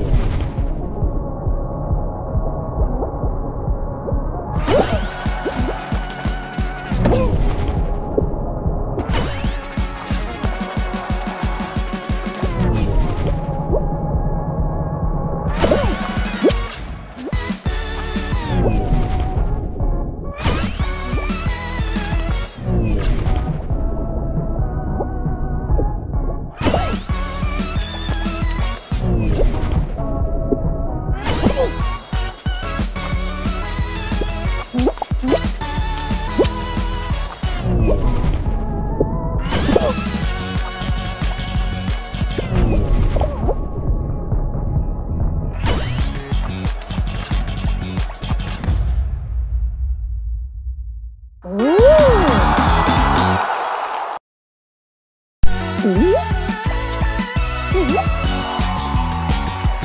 Whoa.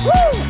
Woo!